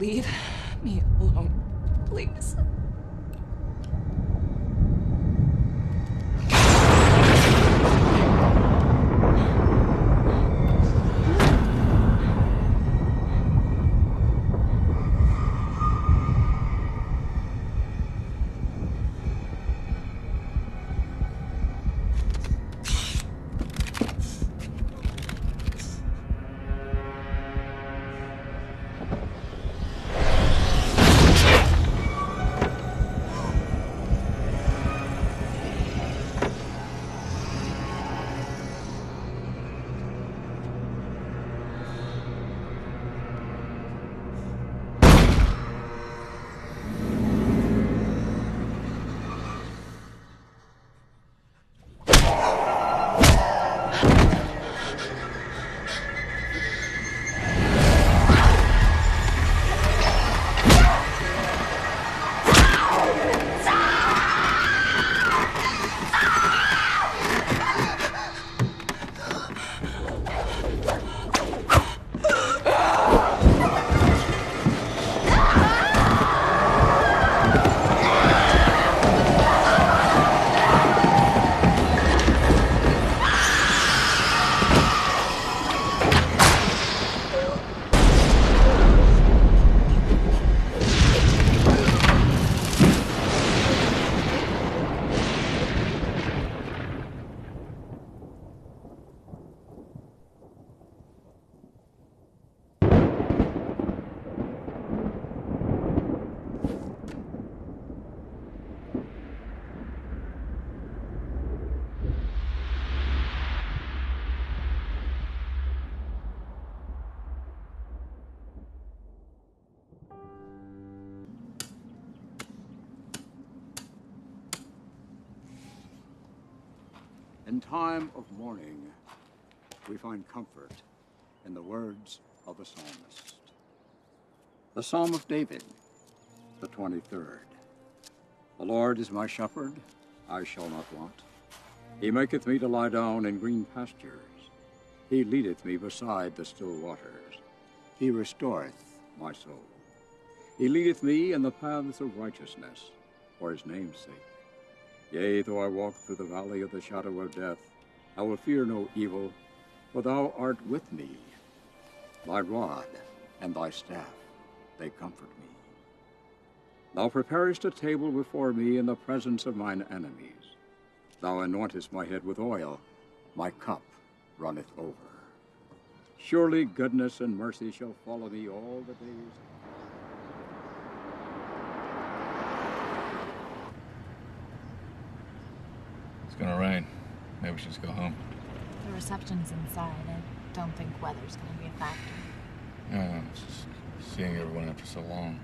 leave me alone, please. We find comfort in the words of the psalmist. The Psalm of David, the 23rd. The Lord is my shepherd, I shall not want. He maketh me to lie down in green pastures. He leadeth me beside the still waters. He restoreth my soul. He leadeth me in the paths of righteousness for his name's sake. Yea, though I walk through the valley of the shadow of death, I will fear no evil, for thou art with me. Thy rod and thy staff, they comfort me. Thou preparest a table before me in the presence of mine enemies. Thou anointest my head with oil, my cup runneth over. Surely goodness and mercy shall follow me all the days. It's gonna rain. Maybe we should just go home. The reception's inside. I don't think weather's gonna be a factor. Yeah, it's just seeing everyone after so long.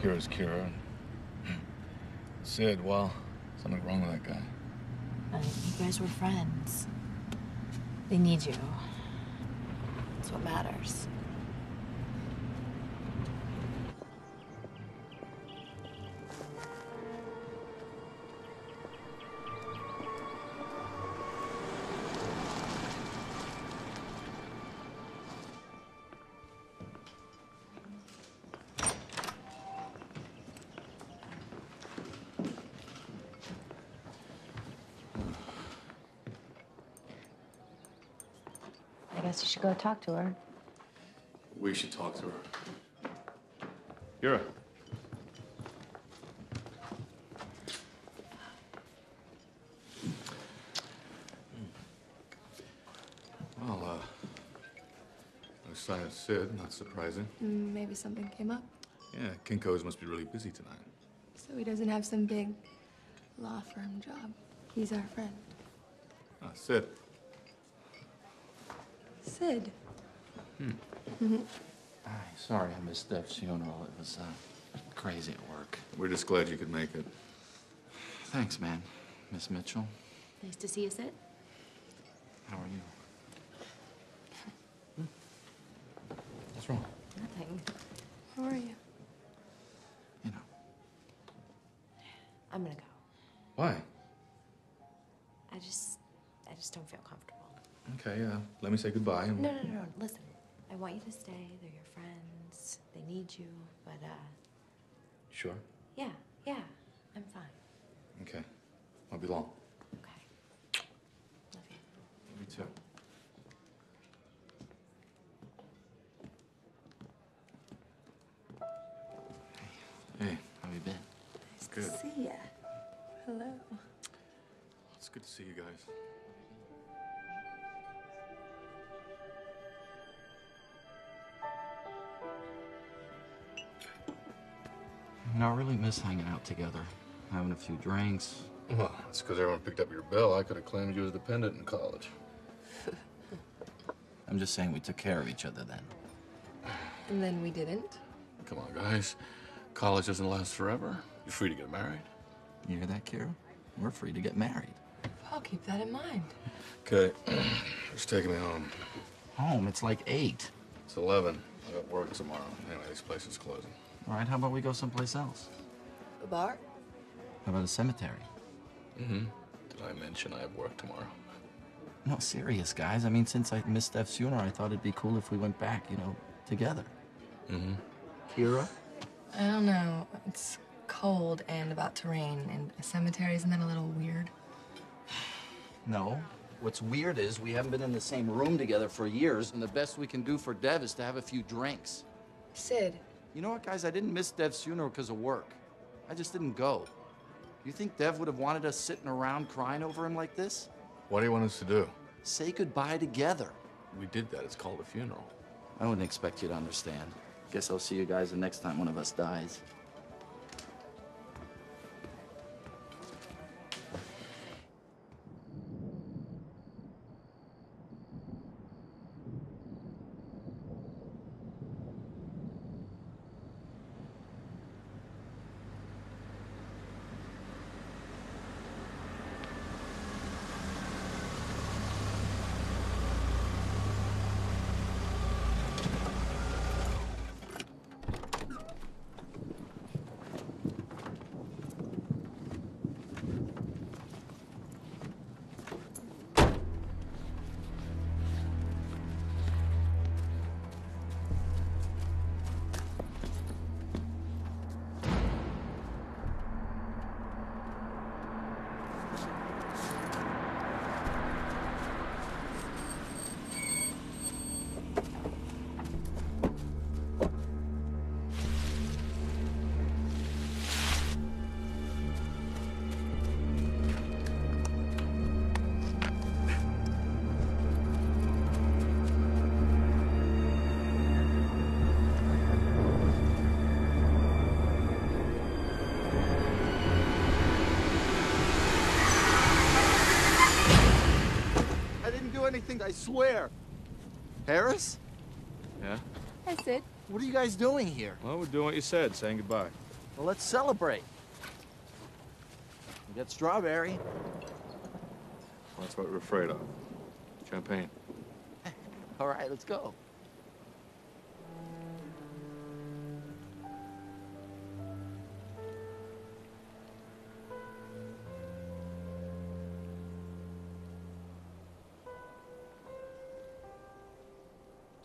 Kira's Kira. and Sid, well, something wrong with that guy. But you guys were friends. They need you. That's what matters. Should go talk to her. We should talk to her. Kira. Well, uh, no sign of Sid, not surprising. Mm, Maybe something came up. Yeah, Kinko's must be really busy tonight. So he doesn't have some big law firm job. He's our friend. Ah, Sid. Sid. Hi, sorry I missed that funeral. It was uh, crazy at work. We're just glad you could make it. Thanks, man. Miss Mitchell, Nice to see you, Sid. how are you? Say goodbye. And... No, no, no, no. Listen, I want you to stay. They're your friends. They need you. But, uh, Sure. yeah, yeah, I'm fine. Okay. Won't be long. Okay. Love you. Me too. Hey, how you been? Nice Good. to see ya. Hello. It's good to see you guys. You know, I really miss hanging out together, having a few drinks. Well, it's because everyone picked up your bill. I could have claimed you as dependent in college. I'm just saying we took care of each other then. And then we didn't. Come on, guys. College doesn't last forever. You're free to get married. You hear that, Kira? We're free to get married. I'll keep that in mind. Okay. Just taking me home. Home, it's like eight. It's 11. I got work tomorrow. Anyway, this place is closing. All right, how about we go someplace else? A bar? How about a cemetery? Mm-hmm. Did I mention I have work tomorrow? No, serious, guys. I mean, since I missed Steph's funeral, I thought it'd be cool if we went back, you know, together. Mm-hmm. Kira? I don't know. It's cold and about to rain, and a cemetery isn't that a little weird? No. What's weird is we haven't been in the same room together for years, and the best we can do for Dev is to have a few drinks. Sid, You know what, guys? I didn't miss Dev's funeral because of work. I just didn't go. You think Dev would have wanted us sitting around crying over him like this? What do you want us to do? Say goodbye together. We did that. It's called a funeral. I wouldn't expect you to understand. Guess I'll see you guys the next time one of us dies. I swear. Harris? Yeah? Hi, Sid. What are you guys doing here? Well, we're doing what you said, saying goodbye. Well, let's celebrate. We got strawberry. That's what we're afraid of. Champagne. All right, let's go.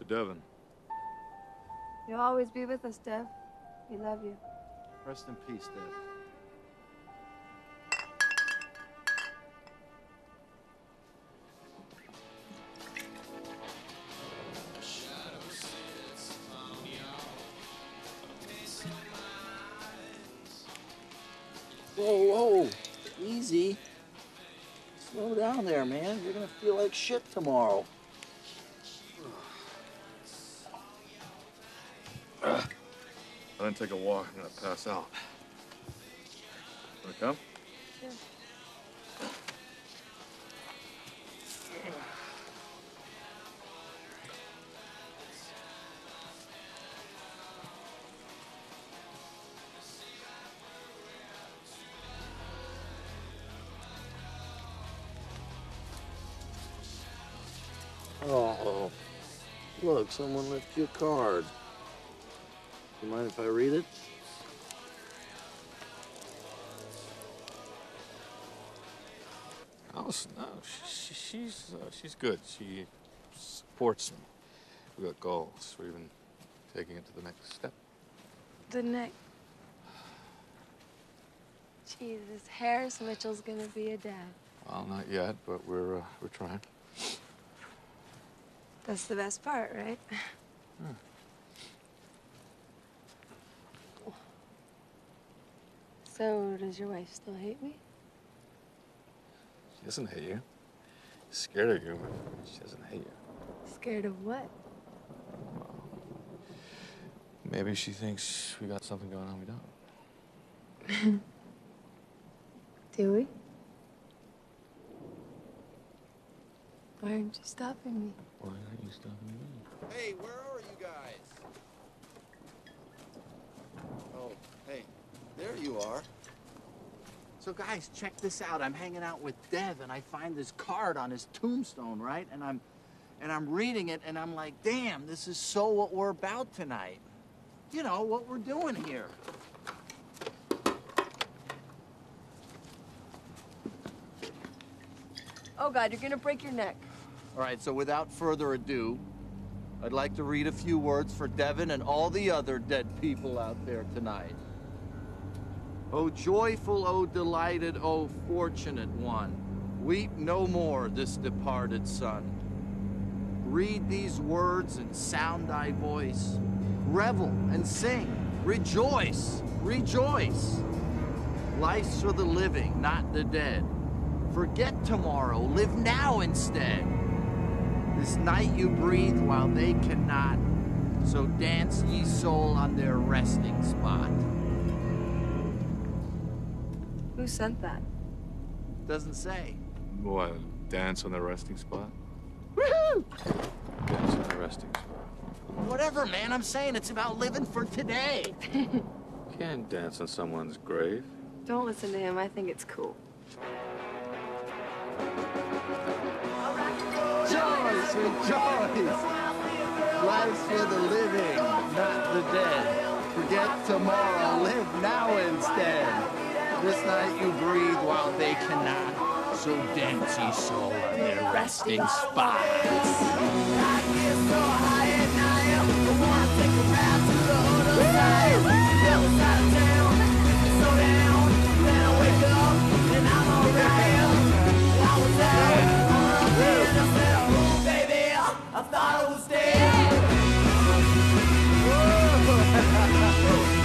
To Devon. You'll always be with us, Dev. We love you. Rest in peace, Dev. Whoa, whoa, easy. Slow down there, man. You're gonna feel like shit tomorrow. Didn't take a walk. I'm gonna pass out. Wanna come? Oh, look, someone left you a card. You mind if I read it? Oh, no, she, she's uh, she's good. She supports me. We got goals. We're even taking it to the next step. The next. Jesus, Harris Mitchell's gonna be a dad. Well, not yet, but we're uh, we're trying. That's the best part, right? So, does your wife still hate me? She doesn't hate you. She's scared of you, but she doesn't hate you. Scared of what? Maybe she thinks we got something going on we don't. Do we? Why aren't you stopping me? Why aren't you stopping me? Hey, where are you guys? Oh, hey, there you are. So, guys, check this out. I'm hanging out with Dev, and I find this card on his tombstone, right? And I'm, and I'm reading it, and I'm like, damn, this is so what we're about tonight. You know what we're doing here. Oh, God, you're gonna break your neck. All right, so without further ado, I'd like to read a few words for Devin and all the other dead people out there tonight. O joyful, O delighted, O fortunate one, weep no more this departed son. Read these words and sound thy voice. Revel and sing. Rejoice, rejoice. Life's for the living, not the dead. Forget tomorrow, live now instead. This night you breathe while they cannot, so dance ye soul on their resting spot. Who sent that? Doesn't say. What? Dance on the resting spot? Woohoo! Dance on the resting spot. Whatever, man, I'm saying it's about living for today. Can't dance on someone's grave. Don't listen to him. I think it's cool. Rejoice, rejoice! Life's for the living, not the dead. Forget tomorrow, live now instead. This night you breathe while they cannot, so dance ye soul on their resting spots. Come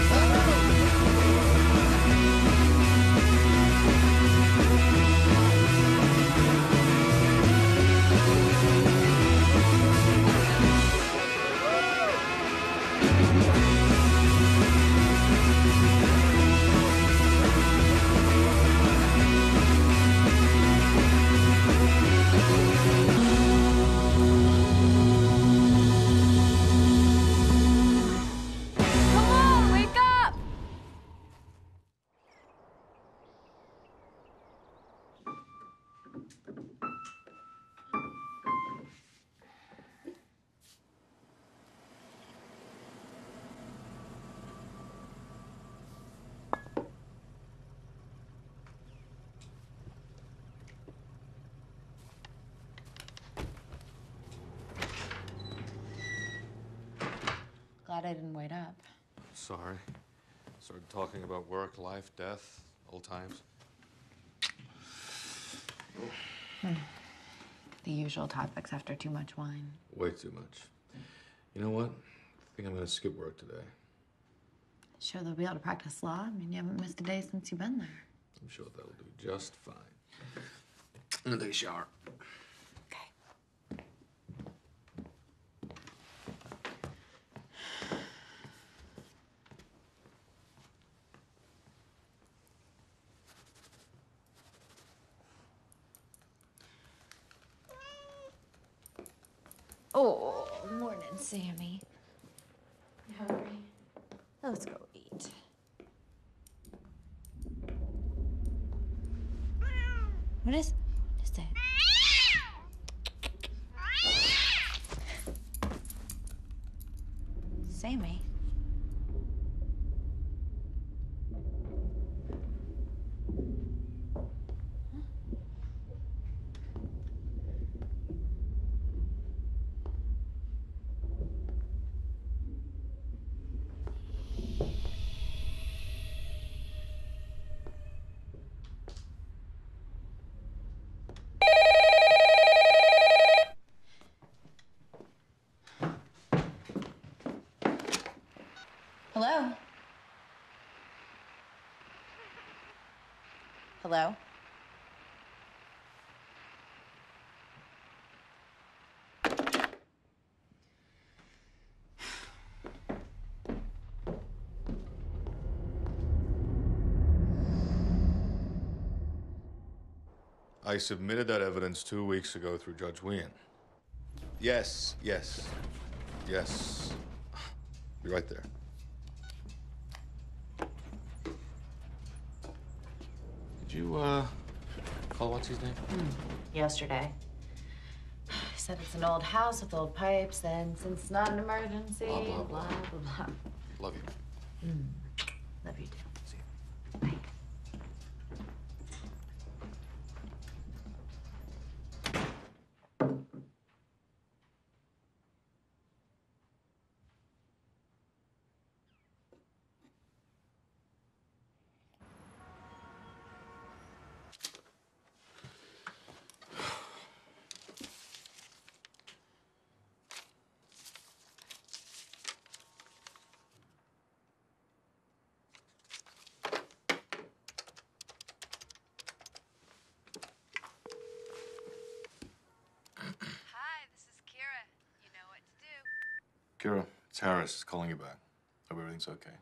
Glad I didn't wait up. Sorry. Started talking about work, life, death, old times. The usual topics after too much wine. Way too much. You know what? I think I'm gonna skip work today. Sure, they'll be able to practice law. I mean, you haven't missed a day since you've been there. I'm sure that'll do just fine. I'm gonna take a shower. Okay. Oh, morning, Sammy. You hungry? Let's go eat. What is? What is that? Sammy. I submitted that evidence two weeks ago through Judge Wien. Yes, yes, yes. Be right there. Did you, uh, call what's his name? Yesterday. He said it's an old house with old pipes, and since it's not an emergency, Blah, blah, blah, blah. blah. Love you. Love you too. See you. Bye. Hi, this is Kira. You know what to do. Kira, it's calling you back. Hope everything's okay.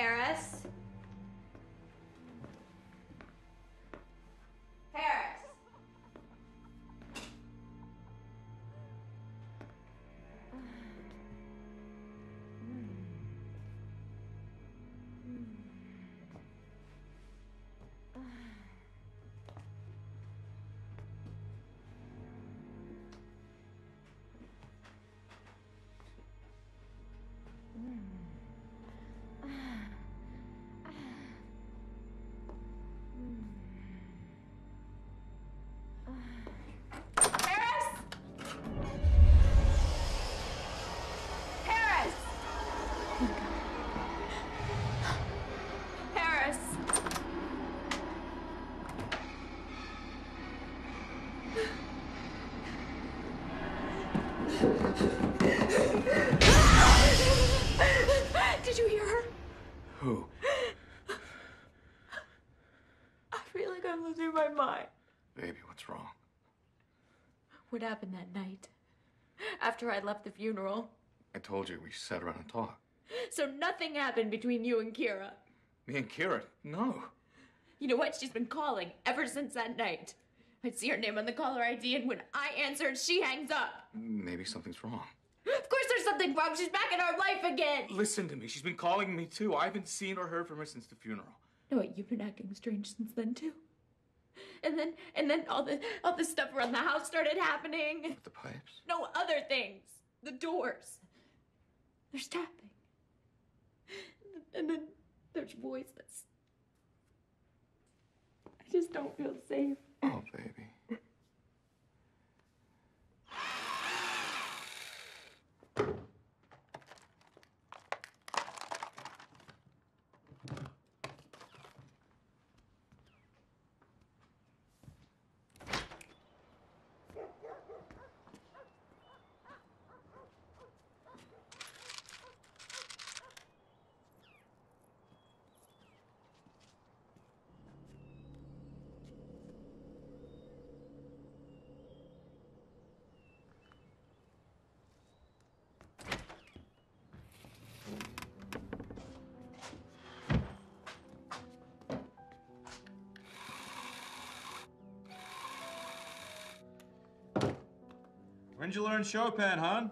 Harris? Harris? Hmm. Harris? What happened that night? After I left the funeral. I told you we sat around and talked. So nothing happened between you and Kira. Me and Kira? No. You know what? She's been calling ever since that night. I'd see her name on the caller ID, and when I answered, she hangs up. Maybe something's wrong. Of course, there's something wrong. She's back in our life again. Listen to me. She's been calling me too. I haven't seen or heard from her since the funeral. No, what? You've been acting strange since then too. And then and then all the all the stuff around the house started happening. The pipes? No other things. The doors. There's tapping. And then there's voices. I just don't feel safe. Oh, baby. When'd you learn Chopin, hon?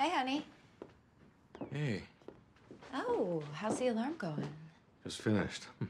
Hey, honey. Hey, Oh, how's the alarm going? just finished. Hmm.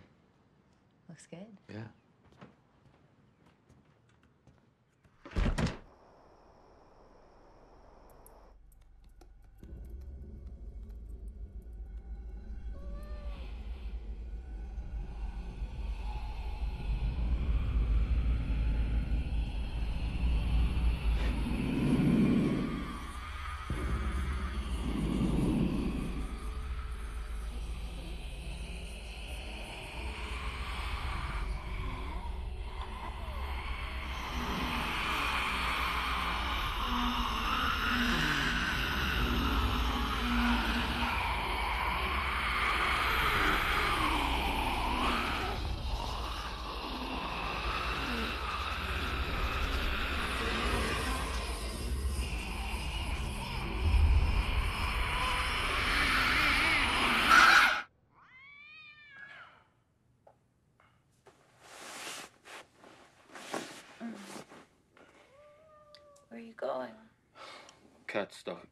Cat stuff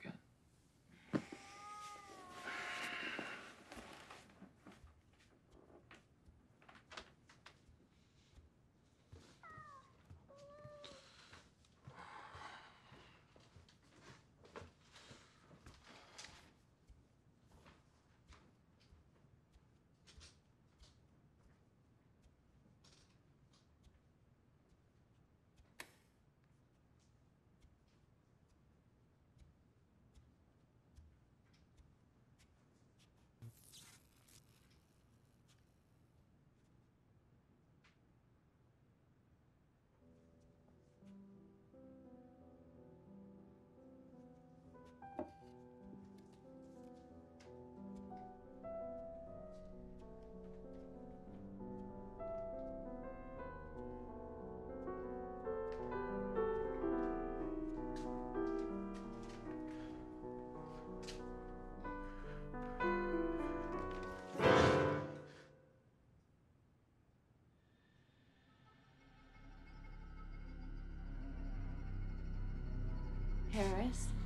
again.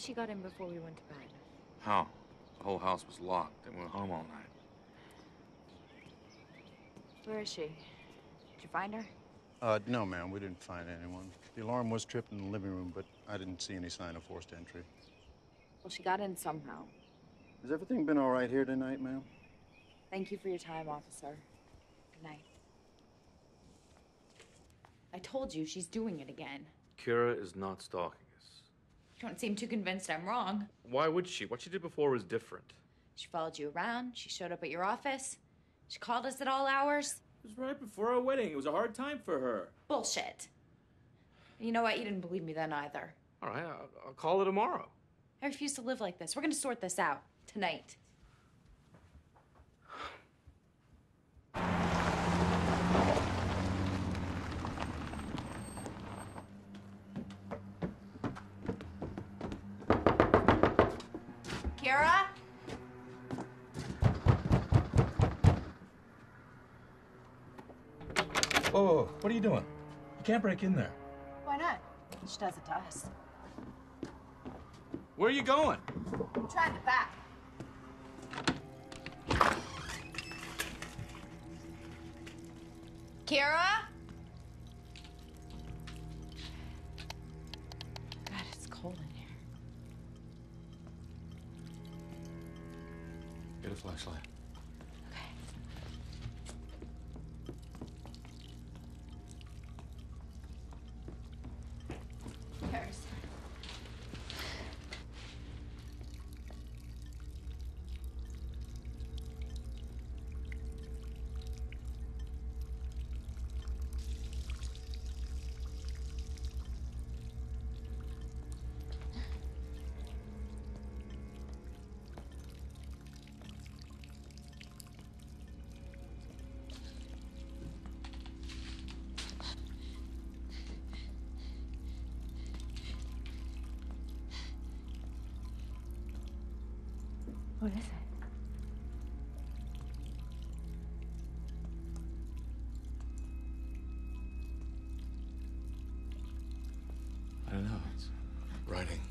She got in before we went to bed. How? The whole house was locked. They went home all night. Where is she? Did you find her? Uh, no, ma'am, we didn't find anyone. The alarm was tripped in the living room, but I didn't see any sign of forced entry. Well, she got in somehow. Has everything been all right here tonight, ma'am? Thank you for your time, officer. Good night. I told you she's doing it again. Kira is not stalking us. You don't seem too convinced I'm wrong. Why would she? What she did before was different. She followed you around. She showed up at your office. She called us at all hours. It was right before our wedding. It was a hard time for her. Bullshit. You know what? You didn't believe me then either. All right, I'll, I'll call her tomorrow. I refuse to live like this. We're gonna sort this out tonight. Whoa, whoa, what are you doing? You can't break in there. Why not? She does it to us. Where are you going? I'm trying to back. Kira? What is it? I don't know. It's writing.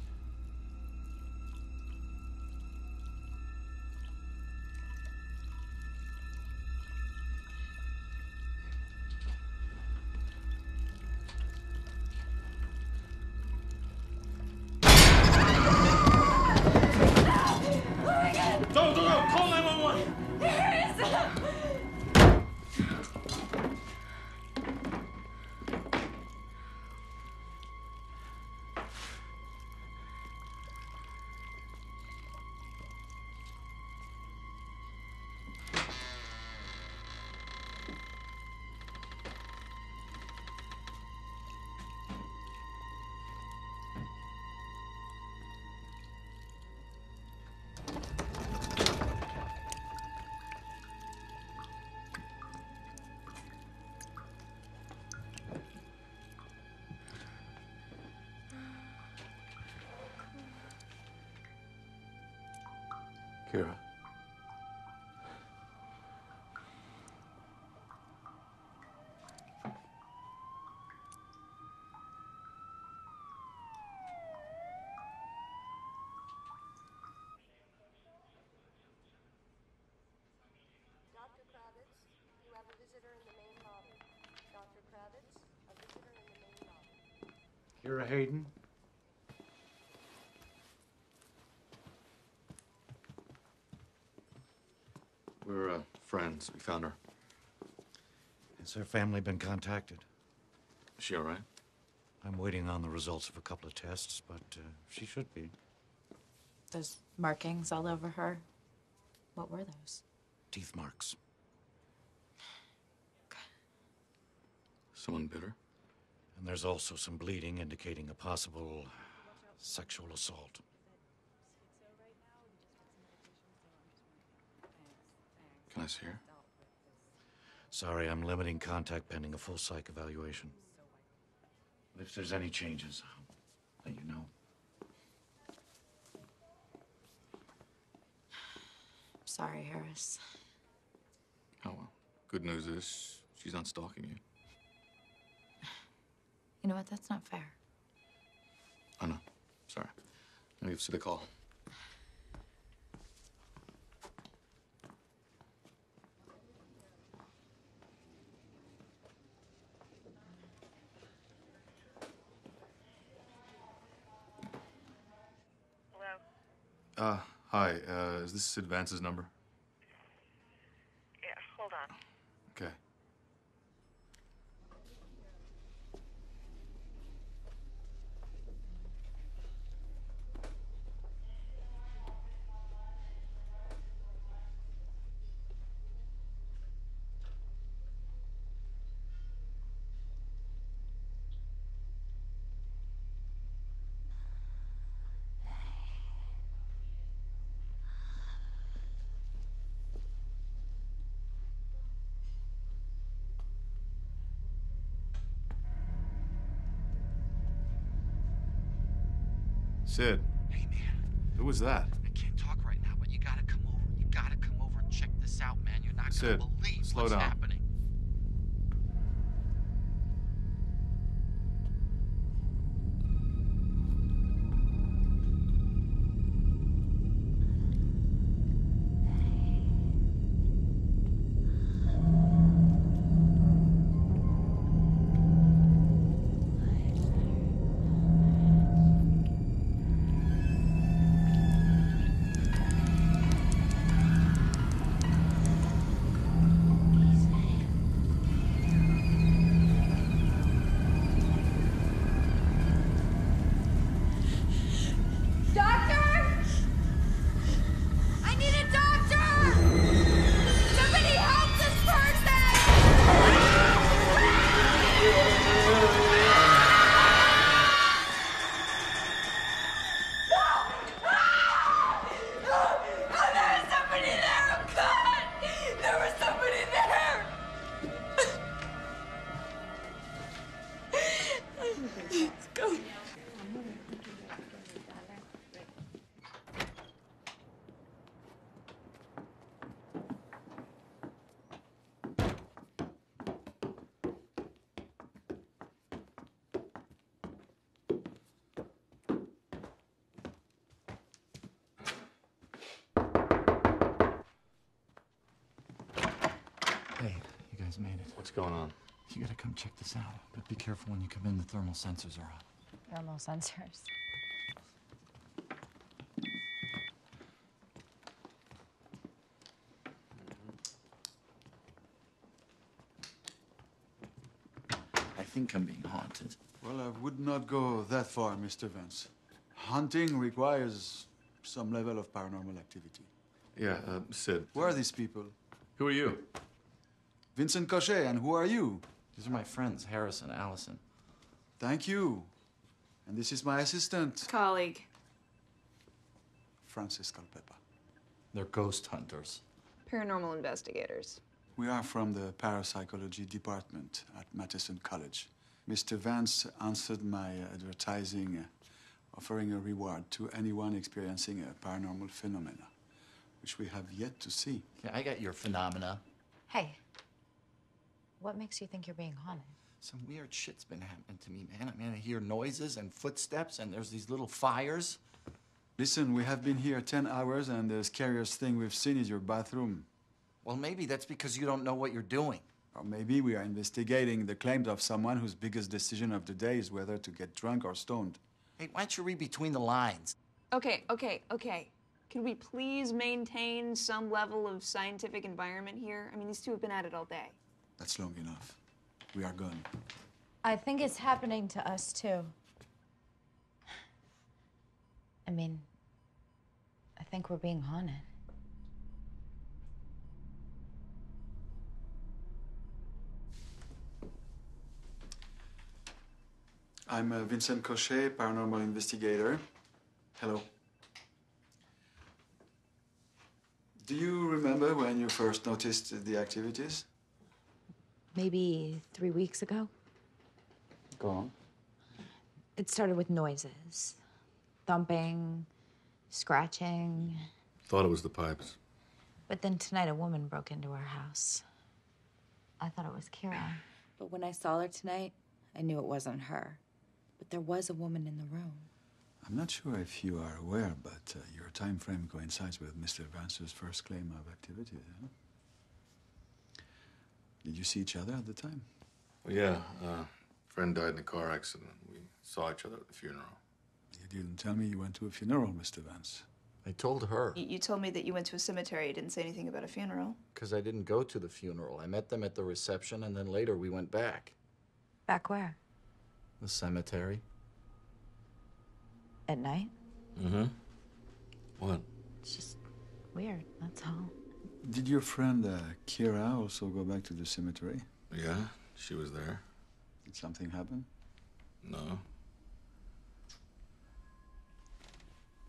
Lobby. Kira Hayden? We're uh, friends. We found her. Has her family been contacted? Is she all right? I'm waiting on the results of a couple of tests, but uh, she should be. Those markings all over her. What were those? Teeth marks. Someone bit her? And there's also some bleeding indicating a possible sexual assault. Can I? Sorry, I'm limiting contact pending a full psych evaluation. But if there's any changes, I'll let you know. Sorry, Harris. Oh well. Good news is she's not stalking you. You know what? That's not fair. I know. Sorry. Let me see the call. Uh, hi. Uh, is this Advance's number? Yeah, hold on. Okay. Sid. Hey, man. Who was that? I can't talk right now, but you gotta come over. You gotta come over and check this out, man. You're not Sid, gonna believe slow what's down. happening. What's going on? You gotta come check this out. But be careful when you come in. The thermal sensors are on. Thermal sensors. I think I'm being haunted. Well, I would not go that far, Mr. Vance. Hunting requires some level of paranormal activity. Yeah, uh, Sid. Who are these people? Who are you? Vincent Cochet, and who are you? These are my friends, Harris and Allison. Thank you. And this is my assistant, Colleague. Frances Culpepper. They're ghost hunters. Paranormal investigators. We are from the parapsychology department at Matheson College. Mr. Vance answered my advertising offering a reward to anyone experiencing a paranormal phenomena, which we have yet to see. Yeah, I got your phenomena. Hey, what makes you think you're being haunted? Some weird shit's been happening to me, man. I mean, I hear noises and footsteps, and there's these little fires. Listen, we have been here 10 hours, and the scariest thing we've seen is your bathroom. Well, maybe that's because you don't know what you're doing. Or maybe we are investigating the claims of someone whose biggest decision of the day is whether to get drunk or stoned. Hey, why don't you read between the lines? Okay, okay, okay. Can we please maintain some level of scientific environment here? I mean, these two have been at it all day. That's long enough. We are gone. I think it's happening to us too. I mean, I think we're being haunted. I'm uh, Vincent Cochet, paranormal investigator. Hello. Do you remember when you first noticed the activities? Maybe three weeks ago. Go on. It started with noises thumping, scratching. Thought it was the pipes. But then tonight, a woman broke into our house. I thought it was Kira. But when I saw her tonight, I knew it wasn't her. But there was a woman in the room. I'm not sure if you are aware, but uh, your time frame coincides with Mr. Vance's first claim of activity. Huh? Did you see each other at the time? Well, yeah, uh, friend died in a car accident. We saw each other at the funeral. You didn't tell me you went to a funeral, Mr. Vance. I told her. You, you told me that you went to a cemetery. You didn't say anything about a funeral. Because I didn't go to the funeral. I met them at the reception, and then later we went back. Back where? The cemetery. At night? Mm-hmm. What? It's just weird, that's all. Did your friend uh, Kira also go back to the cemetery? Yeah, she was there. Did something happen? No.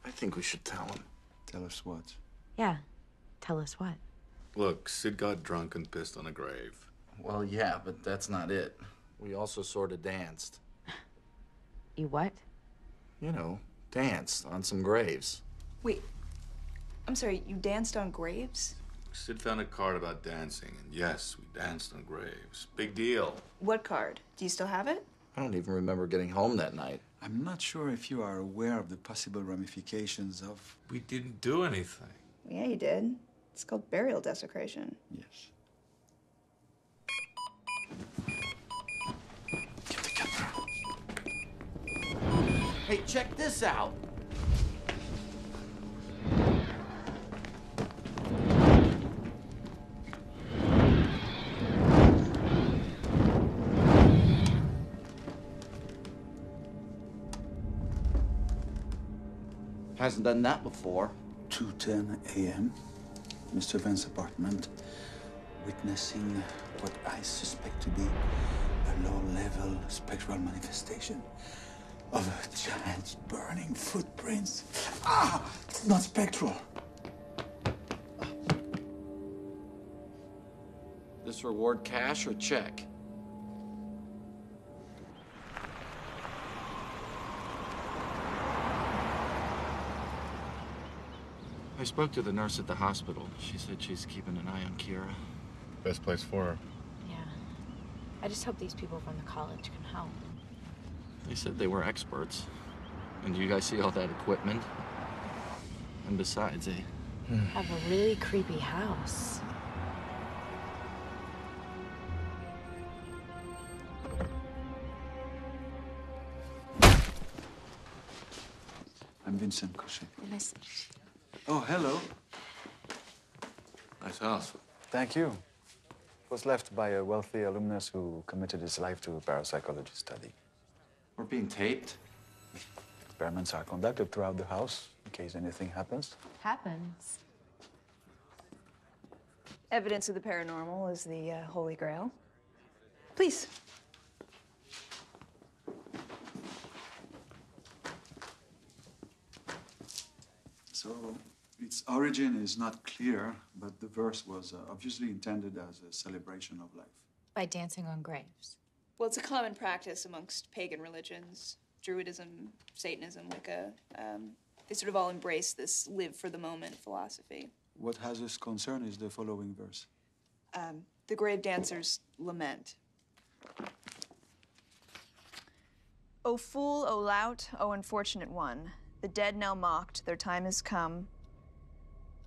I think we should tell him. Tell us what? Yeah. Tell us what? Look, Sid got drunk and pissed on a grave. Well, yeah, but that's not it. We also sort of danced. You what? You know, danced on some graves. Wait, I'm sorry, you danced on graves? Sid found a card about dancing, and yes, we danced on graves. Big deal. What card? Do you still have it? I don't even remember getting home that night. I'm not sure if you are aware of the possible ramifications of. We didn't do anything. Yeah, you did. It's called burial desecration. Yes. Hey, check this out. Hasn't done that before. 2:10 a.m. Mr. Vance's apartment, witnessing what I suspect to be a low-level spectral manifestation of a giant burning footprints. Ah, it's not spectral. This reward cash or check? I spoke to the nurse at the hospital. She said she's keeping an eye on Kira. Best place for her. Yeah. I just hope these people from the college can help. They said they were experts. And you guys see all that equipment? And besides, they Have a really creepy house. I'm Vincent Cochet. Nice. Oh, hello. Nice house. Thank you. It was left by a wealthy alumnus who committed his life to parapsychology study. We're being taped. Experiments are conducted throughout the house in case anything happens. Happens. Evidence of the paranormal is the uh, Holy Grail. Please. So its origin is not clear, but the verse was uh, obviously intended as a celebration of life. By dancing on graves. Well, it's a common practice amongst pagan religions Druidism, Satanism, Wicca. Um, they sort of all embrace this live for the moment philosophy. What has us concerned is the following verse. Um, the grave dancers lament. O fool, O lout, O unfortunate one, the dead now mocked, their time has come.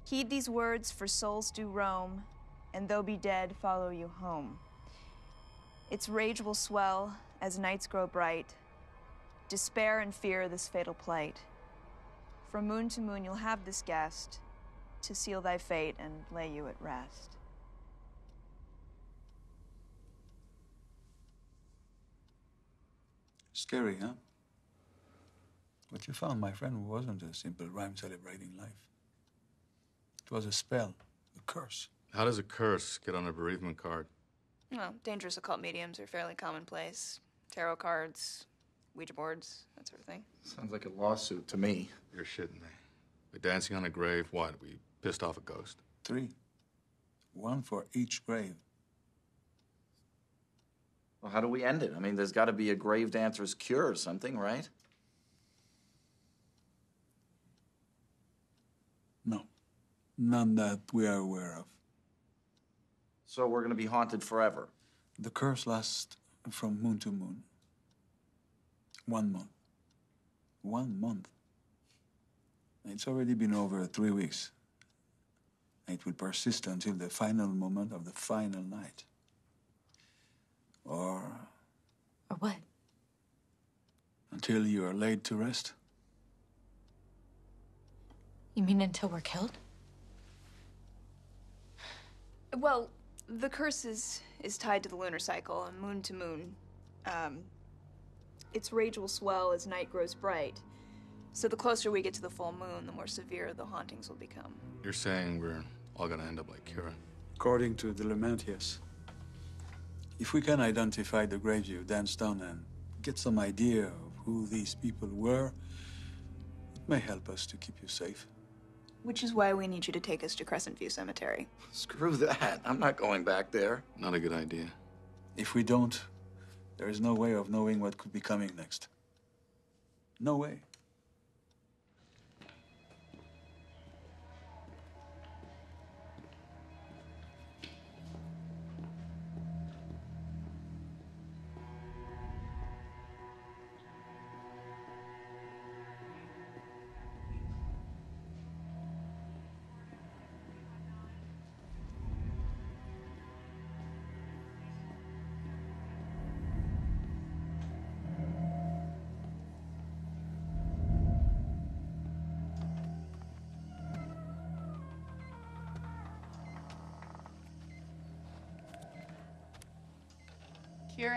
Heed these words, for souls do roam, and though be dead, follow you home. Its rage will swell as nights grow bright. Despair and fear this fatal plight. From moon to moon you'll have this guest to seal thy fate and lay you at rest. Scary, huh? What you found, my friend, wasn't a simple rhyme celebrating life. It was a spell, a curse. How does a curse get on a bereavement card? Well, dangerous occult mediums are fairly commonplace. Tarot cards, Ouija boards, that sort of thing. Sounds like a lawsuit to me. You're shitting me. We're dancing on a grave. What? We pissed off a ghost. Three. One for each grave. Well, how do we end it? I mean, there's got to be a grave dancer's cure or something, right? No. None that we are aware of. So we're going to be haunted forever. The curse lasts from moon to moon. One month. One month. It's already been over three weeks. It will persist until the final moment of the final night. Or Or what? until you are laid to rest. You mean until we're killed? Well, the curse is, is tied to the lunar cycle and moon to moon. Um, its rage will swell as night grows bright. So the closer we get to the full moon, the more severe the hauntings will become. You're saying we're all gonna end up like Kira? According to the lament, yes. If we can identify the grave you danced on and get some idea of who these people were, it may help us to keep you safe. Which is why we need you to take us to Crescent View Cemetery. Screw that. I'm not going back there. Not a good idea. If we don't, there is no way of knowing what could be coming next. No way.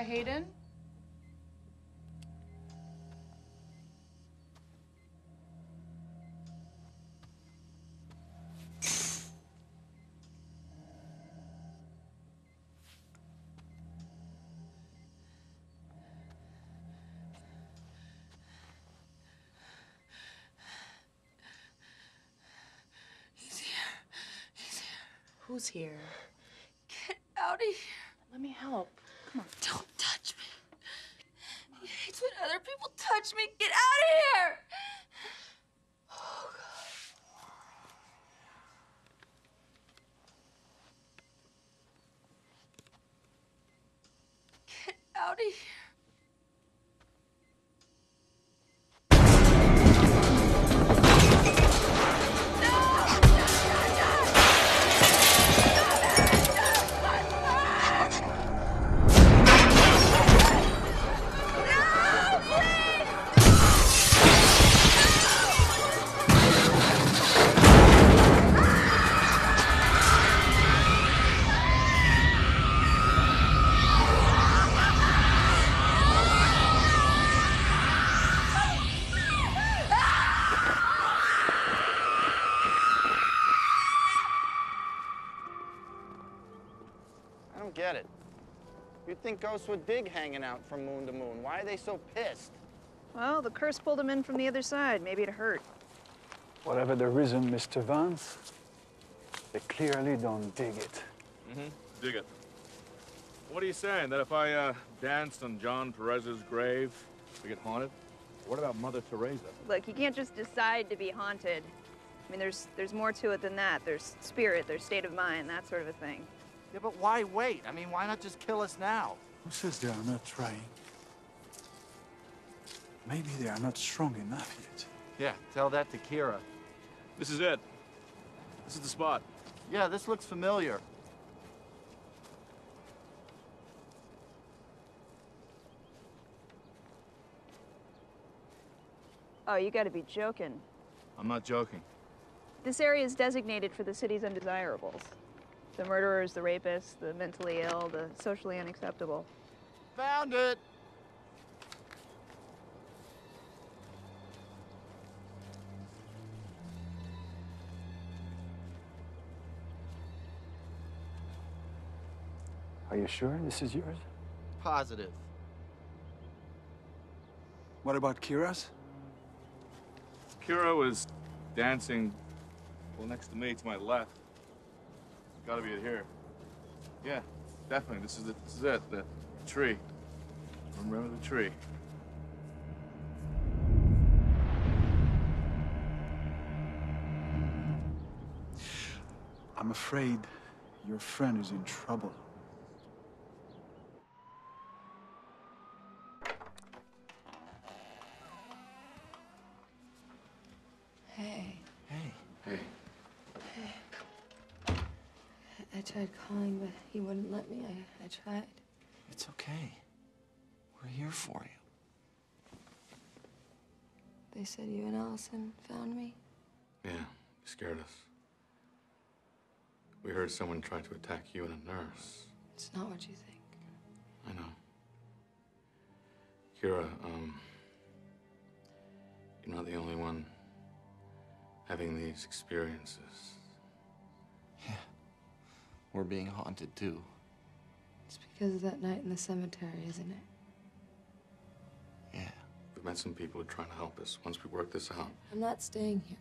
Hayden? He's here. He's here. Who's here? Get out of here. Let me help. Come on. Don't touch me. He hates when other me. Get out of here. Think ghosts would dig hanging out from moon to moon. Why are they so pissed? Well, the curse pulled him in from the other side. Maybe it hurt. Whatever the reason, Mr. Vance, they clearly don't dig it. Mm-hmm. Dig it. What are you saying? That if I uh, danced on John Perez's grave, we get haunted? What about Mother Teresa? Look, you can't just decide to be haunted. I mean, there's there's more to it than that. There's spirit, there's state of mind, that sort of a thing. Yeah, but why wait? I mean, why not just kill us now? Who says they are not trying? Maybe they are not strong enough yet. Yeah, tell that to Kira. This is it. This is the spot. Yeah, this looks familiar. Oh, you gotta be joking. I'm not joking. This area is designated for the city's undesirables. The murderers, the rapists, the mentally ill, the socially unacceptable. Found it! Are you sure this is yours? Positive. What about Kira's? Kira was dancing, well, next to me, to my left. Gotta be it here. Yeah, definitely. This is. This is it. The tree. Remember the tree. I'm afraid your friend is in trouble. I tried calling, but he wouldn't let me. I, I tried. It's okay. We're here for you. They said you and Allison found me. Yeah, you scared us. We heard someone try to attack you and a nurse. It's not what you think. I know. Kira, um, you're not the only one having these experiences. We're being haunted too. It's because of that night in the cemetery, isn't it? Yeah. We've met some people who are trying to help us. Once we work this out, I'm not staying here.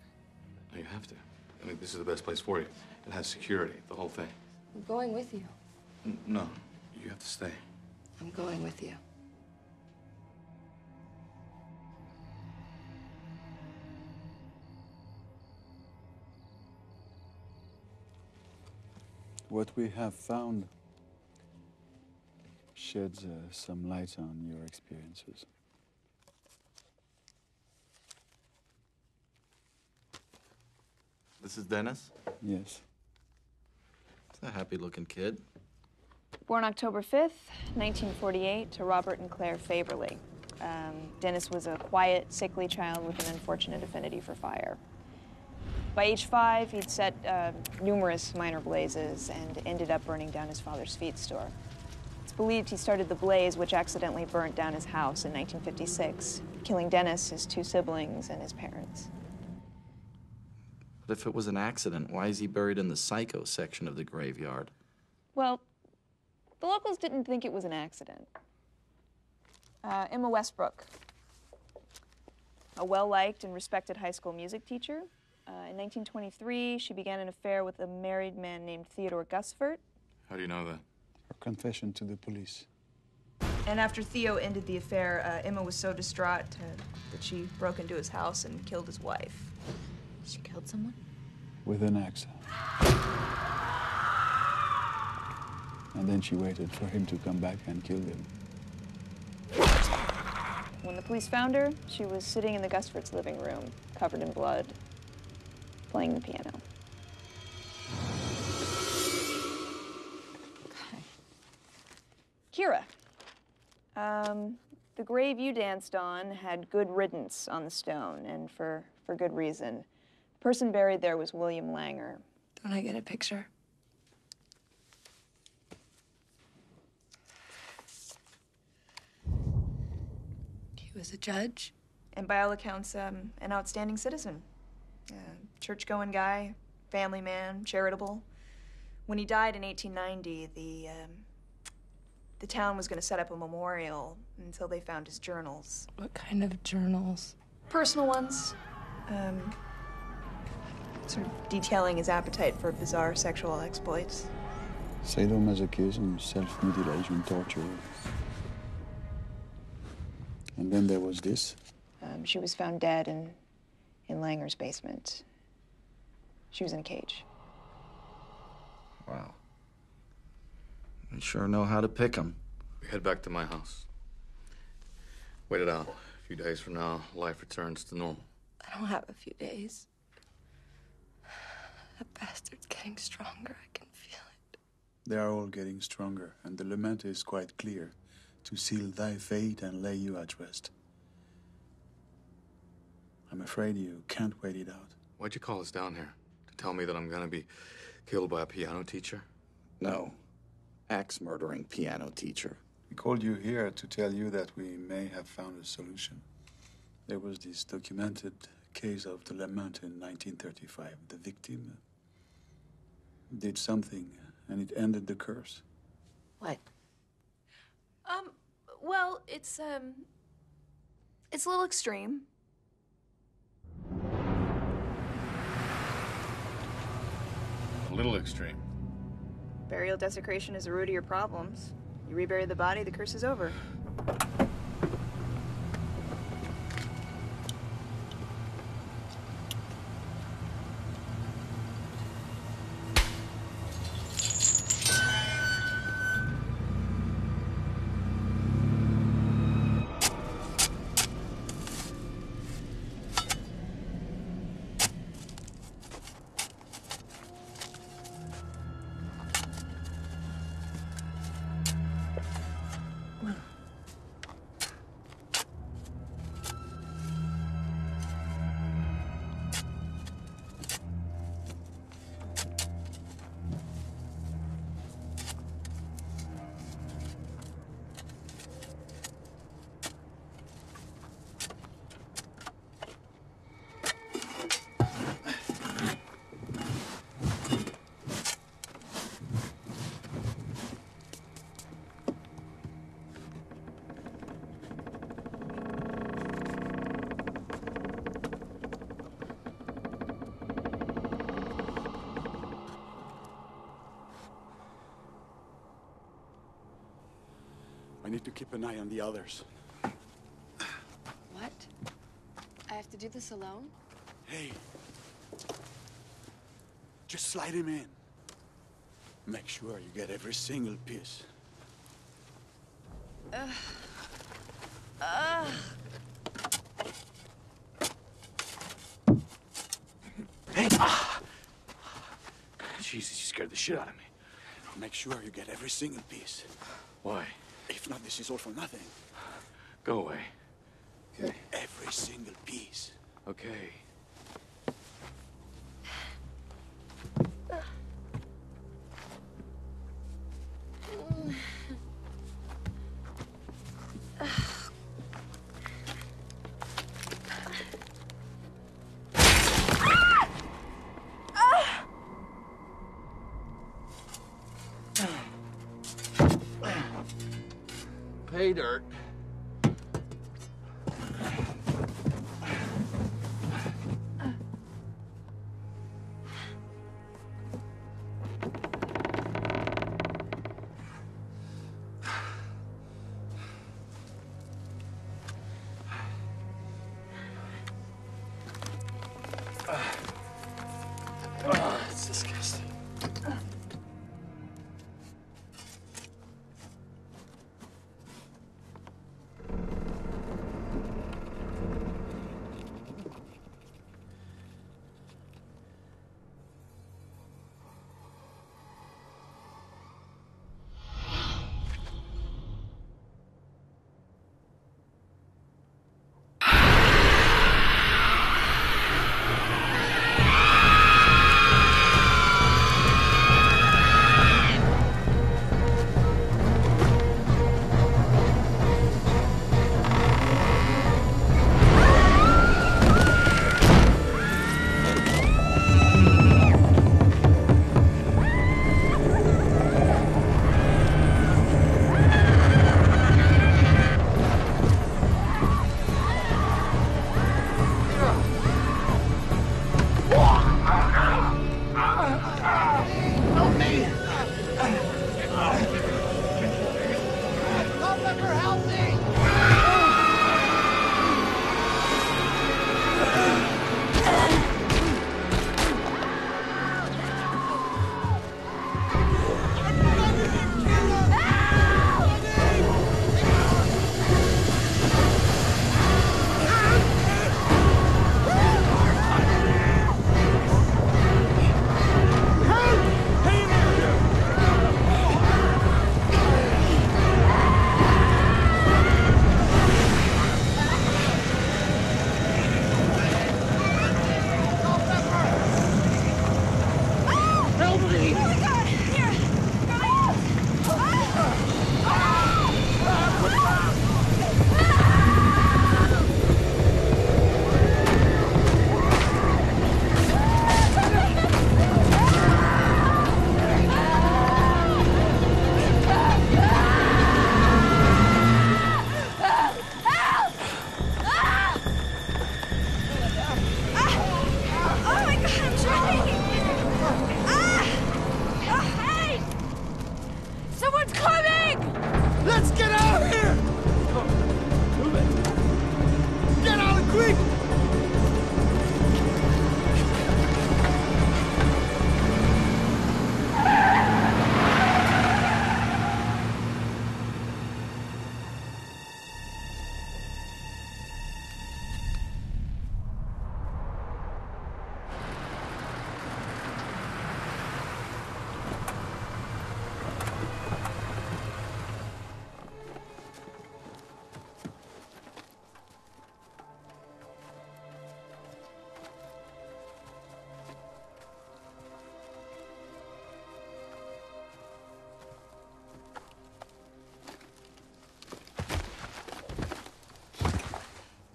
no, you have to. I mean, this is the best place for you. It has security, the whole thing. I'm going with you. N- no, you have to stay. I'm going with you. What we have found sheds uh, some light on your experiences. This is Dennis. Yes. It's a happy-looking kid. Born October 5th, 1948, to Robert and Claire Faberly. Um, Dennis was a quiet, sickly child with an unfortunate affinity for fire. By age five, he'd set uh, numerous minor blazes and ended up burning down his father's feed store. It's believed he started the blaze, which accidentally burnt down his house in 1956, killing Dennis, his two siblings, and his parents. But if it was an accident, why is he buried in the psycho section of the graveyard? Well, the locals didn't think it was an accident. Uh, Emma Westbrook, a well liked and respected high school music teacher. Uh, in 1923, she began an affair with a married man named Theodore Gusfert. How do you know that? Her confession to the police. And after Theo ended the affair, uh, Emma was so distraught uh, that she broke into his house and killed his wife. She killed someone? With an axe. And then she waited for him to come back and kill him. When the police found her, she was sitting in the Gusfort's living room, covered in blood, playing the piano. Kira. Um, the grave you danced on had good riddance on the stone, and for, for good reason. The person buried there was William Langer. Don't I get a picture? He was a judge? And by all accounts, um, an outstanding citizen. Uh, church going guy, family man, charitable. When he died in 1890, the, um, the town was going to set up a memorial until they found his journals. What kind of journals? Personal ones. Um, sort of detailing his appetite for bizarre sexual exploits. Sadomasochism, self mutilation, torture. And then there was this. Um, she was found dead in, in Langer's basement. She was in a cage. Wow. We sure know how to pick 'em. We head back to my house. Wait it out. A few days from now, life returns to normal. I don't have a few days. That bastard's getting stronger. I can feel it. They are all getting stronger, and the lament is quite clear to seal thy fate and lay you at rest. I'm afraid you can't wait it out. Why'd you call us down here? To tell me that I'm gonna be killed by a piano teacher? No. Axe murdering piano teacher. We called you here to tell you that we may have found a solution. There was this documented case of the lament in 1935. The victim did something, and it ended the curse. What? Um, well, it's, um, it's a little extreme. A little extreme. Burial desecration is the root of your problems. You rebury the body, the curse is over. To keep an eye on the others. What? I have to do this alone? Hey. Just slide him in. Make sure you get every single piece. Ugh. Ugh. Hey! Ah. Jesus, you scared the shit out of me. Make sure you get every single piece. Why? If not, this is all for nothing. Go away. Okay. Every single piece. Okay. Dirt.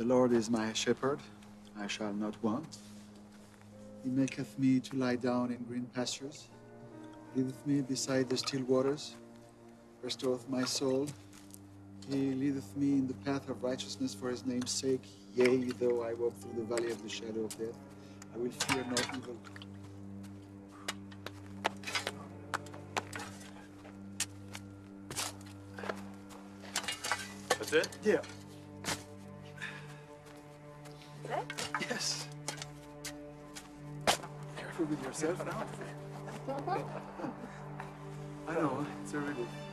The Lord is my shepherd, I shall not want. He maketh me to lie down in green pastures. He leadeth me beside the still waters. Restoreth my soul. He leadeth me in the path of righteousness for his name's sake. Yea, though I walk through the valley of the shadow of death, I will fear no evil. That's it? Yeah. Yourself now. I know, it's already. Kind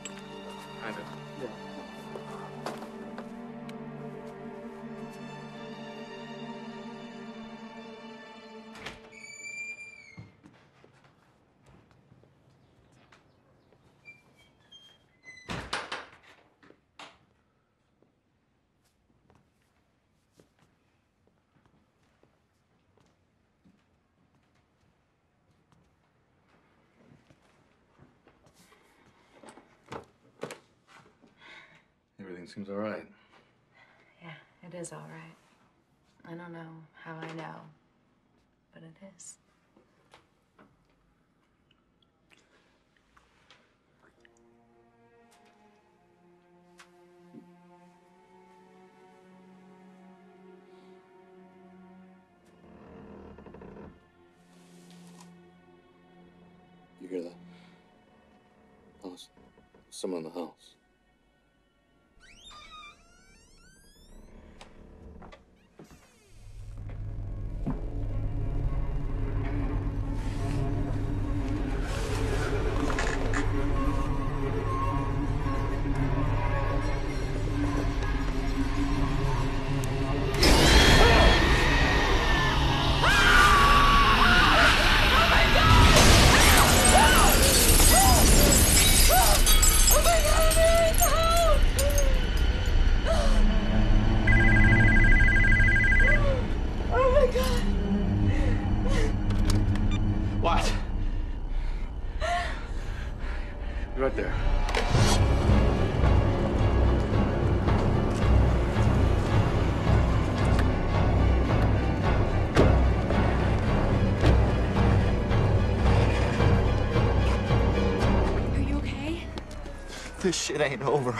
Everything seems all right. Yeah, it is all right. I don't know how I know, but it is. You hear that? Oh, someone in the house. This shit ain't over.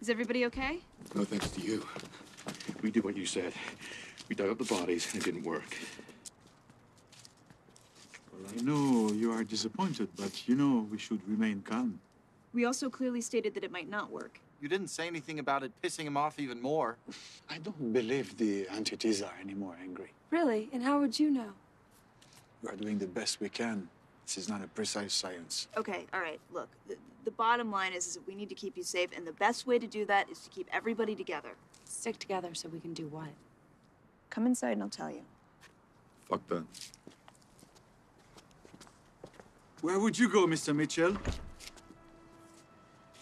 Is everybody okay? No thanks to you. We did what you said. We dug up the bodies and it didn't work. Well, I know you are disappointed, but you know we should remain calm. We also clearly stated that it might not work. You didn't say anything about it pissing him off even more. I don't believe the entities are any more angry. Really? And how would you know? We are doing the best we can. This is not a precise science. Okay, all right, look. The, the bottom line is, is that we need to keep you safe, and the best way to do that is to keep everybody together. Stick together so we can do what? Come inside and I'll tell you. Fuck that. Where would you go, Mr. Mitchell?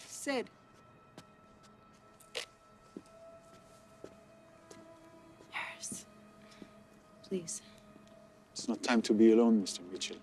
Sid. Please. It's not time to be alone, Mr. Mitchell.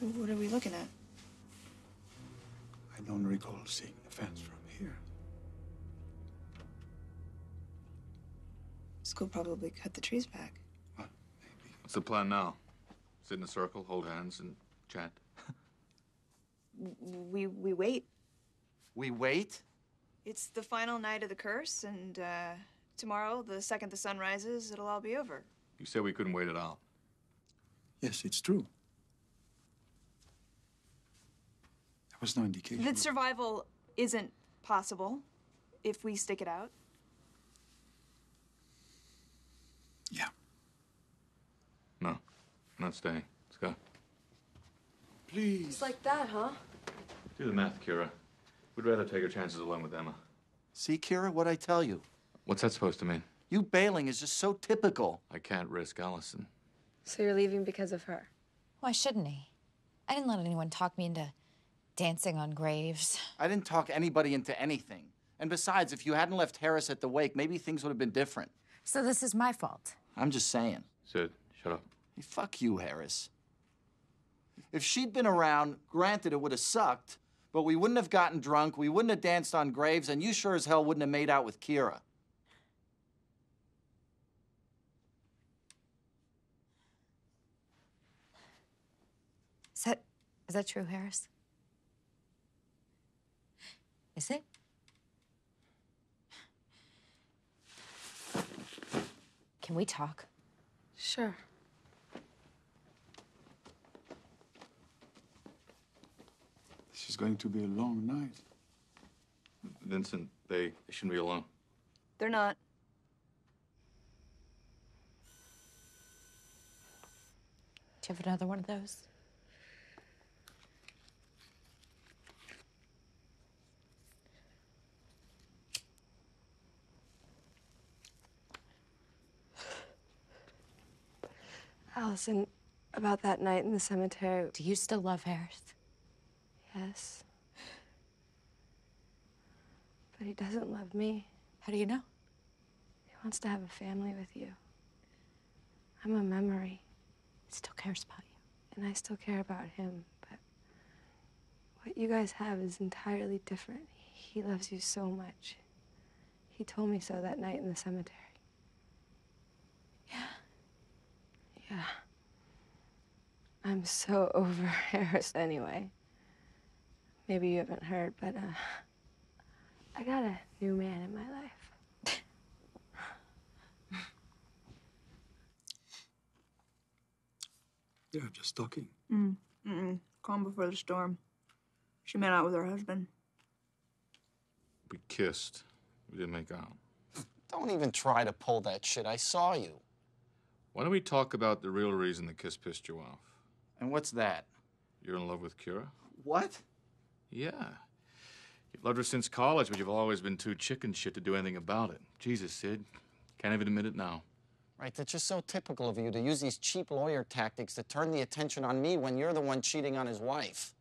What are we looking at? I don't recall seeing the fence from here. School probably cut the trees back. What's the plan now? Sit in a circle, hold hands, and chat. W- We we wait. We wait? It's the final night of the curse, and uh, tomorrow, the second the sun rises, it'll all be over. You said we couldn't wait it out. Yes, it's true. There was no indication. That survival isn't possible if we stick it out. Yeah. No, not staying. Let's go. Please. It's like that, huh? Do the math, Kira. We'd rather take our chances alone with Emma. See, Kira, what I tell you? What's that supposed to mean? You bailing is just so typical. I can't risk Allison. So you're leaving because of her? Why shouldn't he? I didn't let anyone talk me into Dancing on graves. I didn't talk anybody into anything. And besides, if you hadn't left Harris at the wake, maybe things would have been different. So this is my fault. I'm just saying. Sid, shut up. Hey, fuck you, Harris. If she'd been around, granted it would have sucked, but we wouldn't have gotten drunk, we wouldn't have danced on graves, and you sure as hell wouldn't have made out with Kira. Is that is that true, Harris? Is it? Can we talk? Sure. This is going to be a long night. Vincent, they, they shouldn't be alone. They're not. Do you have another one of those? Allison, about that night in the cemetery. Do you still love Harris? Yes. But he doesn't love me. How do you know? He wants to have a family with you. I'm a memory. He still cares about you. And I still care about him, but what you guys have is entirely different. He loves you so much. He told me so that night in the cemetery. Yeah. Yeah. I'm so over Harris anyway. Maybe you haven't heard, but uh, I got a new man in my life. Yeah, just talking. Mm. Mm-mm. Calm before the storm. She made out with her husband. We kissed. We didn't make out. Don't even try to pull that shit. I saw you. Why don't we talk about the real reason the kiss pissed you off? And what's that? You're in love with Kira? What? Yeah. You've loved her since college, but you've always been too chicken shit to do anything about it. Jesus, Sid. Can't even admit it now. Right, that's just so typical of you to use these cheap lawyer tactics to turn the attention on me when you're the one cheating on his wife.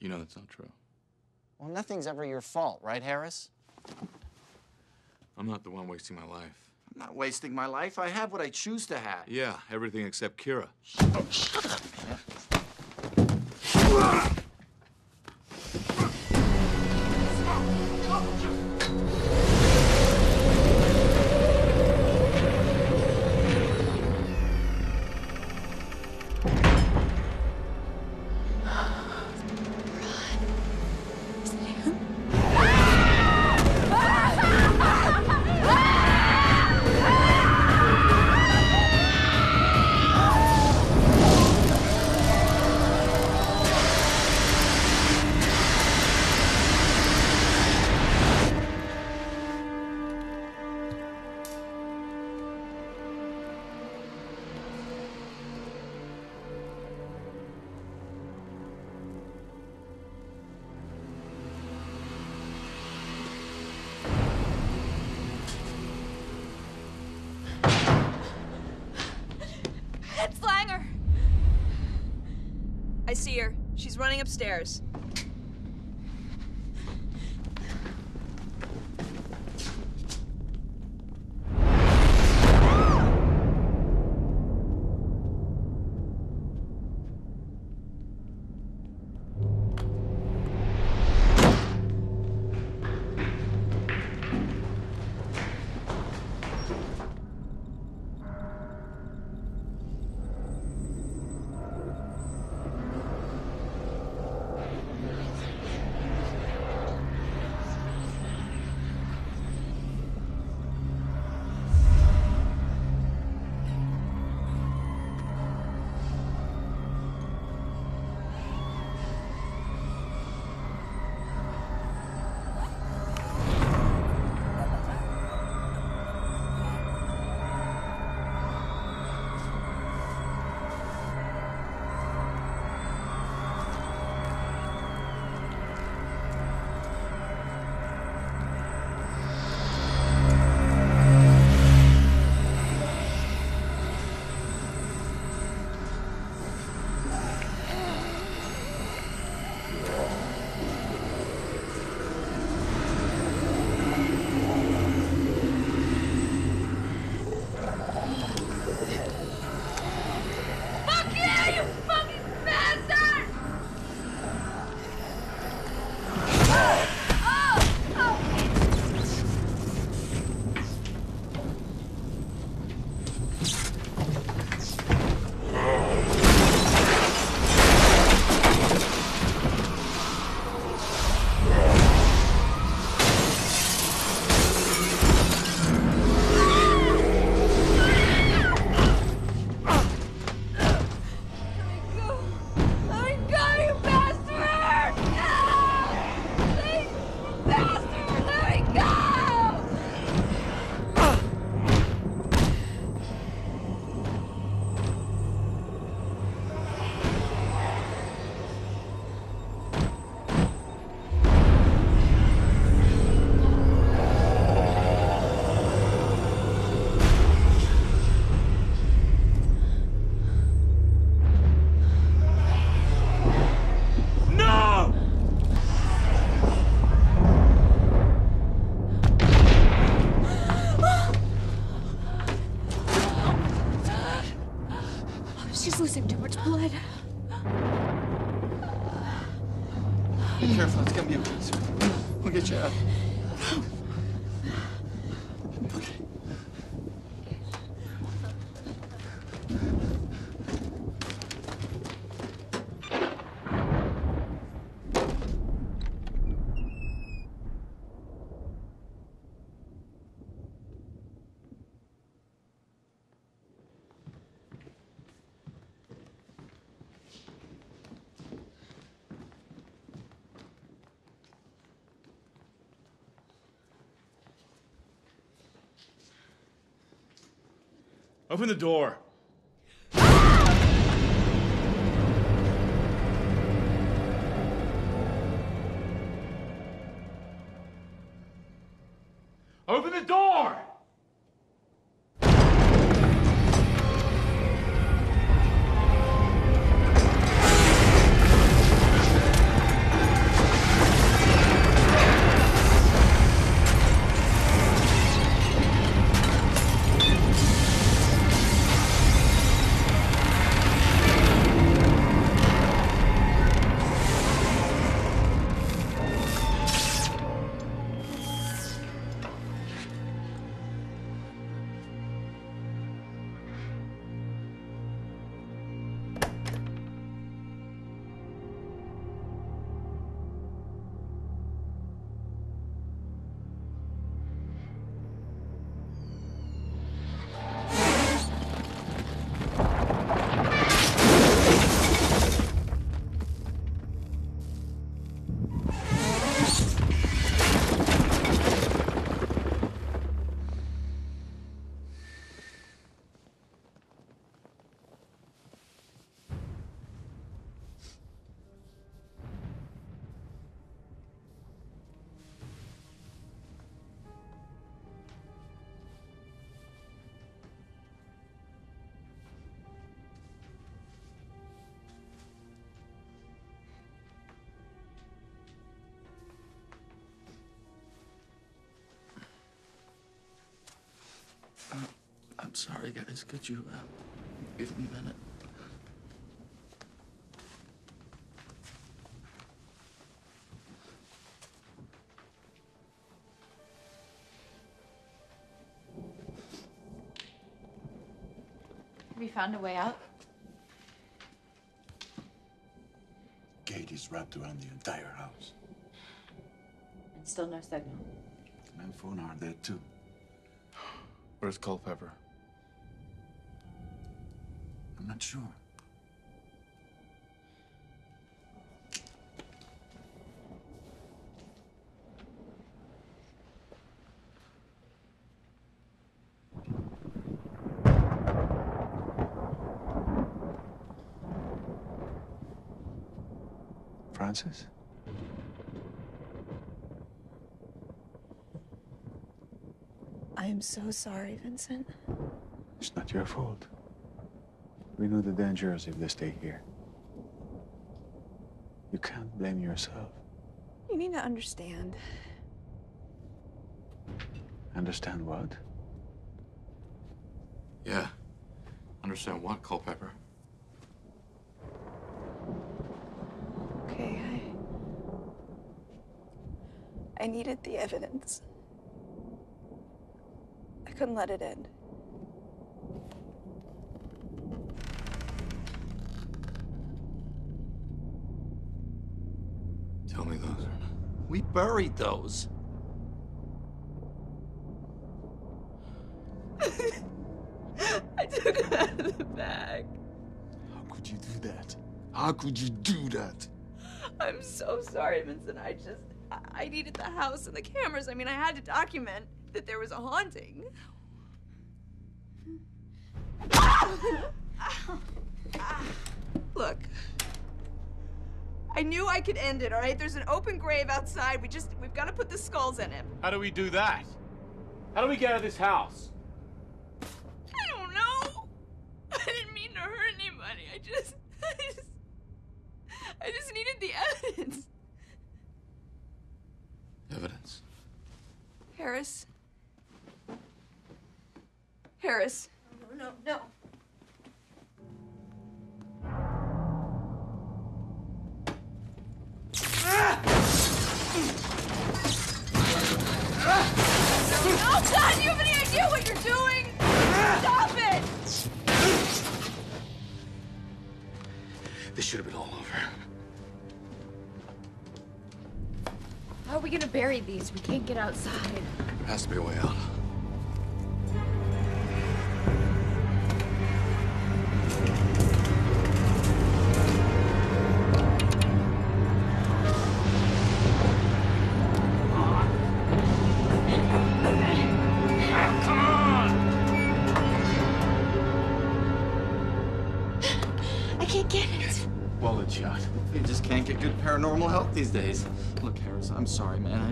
You know that's not true. Well, nothing's ever your fault, right, Harris? I'm not the one wasting my life. I'm not wasting my life. I have what I choose to have. Yeah, everything except Kira. It's upstairs. Open the door. Open the door! Sorry, guys. Could you uh, give me a minute? Have you found a way out? Gate is wrapped around the entire house. And still no signal. And phone are there too. Where's Culpepper? I'm not sure. Frances? I am so sorry, Vincent. It's not your fault. We know the dangers if they stay here. You can't blame yourself. You need to understand. Understand what? Yeah. Understand what, Culpepper? Okay, I. I needed the evidence. I couldn't let it end. Tell me those. We buried those. I took it out of the bag. How could you do that? How could you do that? I'm so sorry, Vincent. I just. I- I needed the house and the cameras. I mean, I had to document that there was a haunting. Look. I knew I could end it, all right? There's an open grave outside. We just. We've got to put the skulls in it. How do we do that? How do we get out of this house? I don't know. I didn't mean to hurt anybody. I just. I just. I just needed the evidence. Evidence. Harris. Harris. No, no, no. Oh, God, do you have any idea what you're doing? Stop it! This should have been all over. How are we gonna bury these? We can't get outside. There has to be a way out.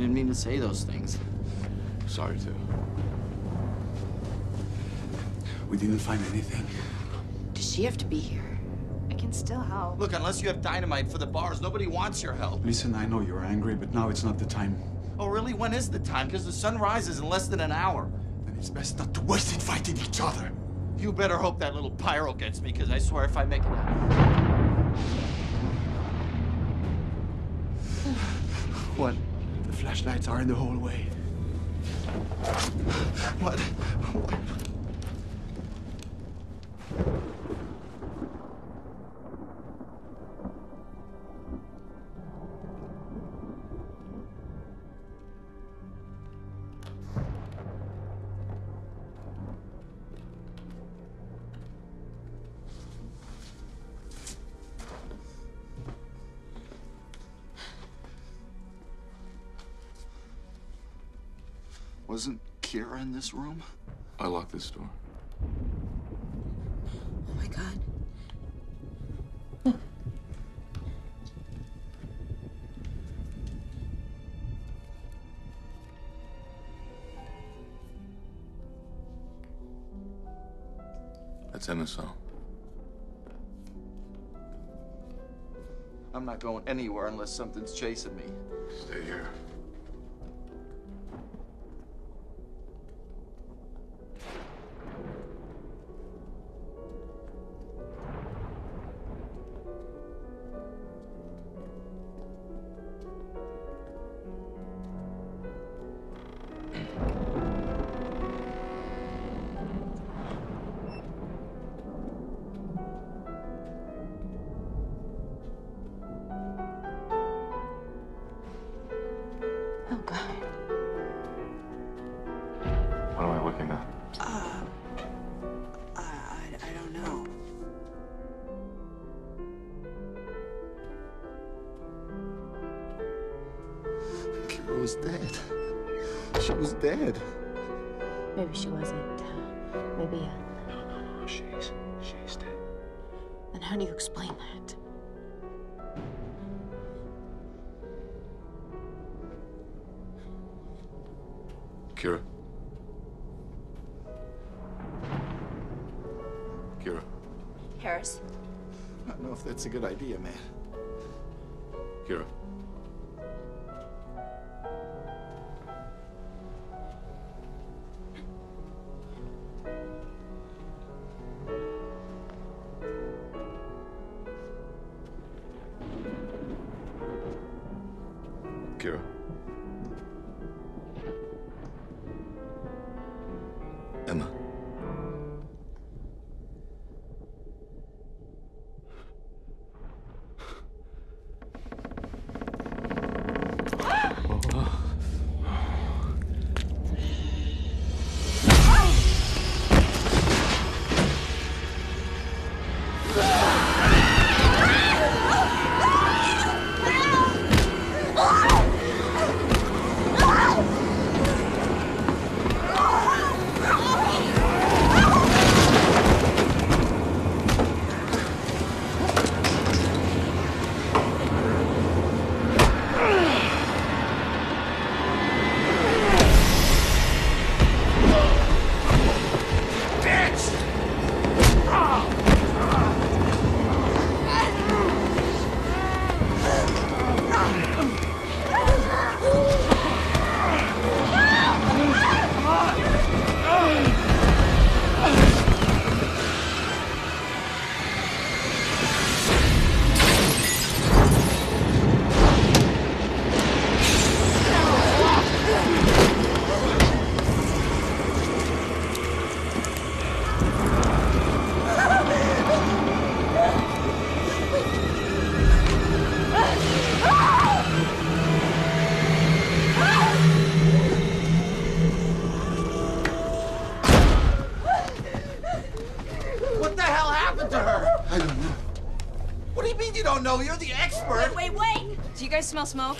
Didn't mean to say those things. Sorry, too. We didn't find anything. Does she have to be here? I can still help. Look, unless you have dynamite for the bars, nobody wants your help. Listen, I know you're angry, but now it's not the time. Oh, really? When is the time? Because the sun rises in less than an hour. Then it's best not to waste it fighting each other. You better hope that little pyro gets me, because I swear if I make it out. What? Flashlights are in the hallway. What? what? Wasn't Kira in this room? I locked this door. Oh my god. That's MSO. I'm not going anywhere unless something's chasing me. That's a good idea, man. Guys smell smoke?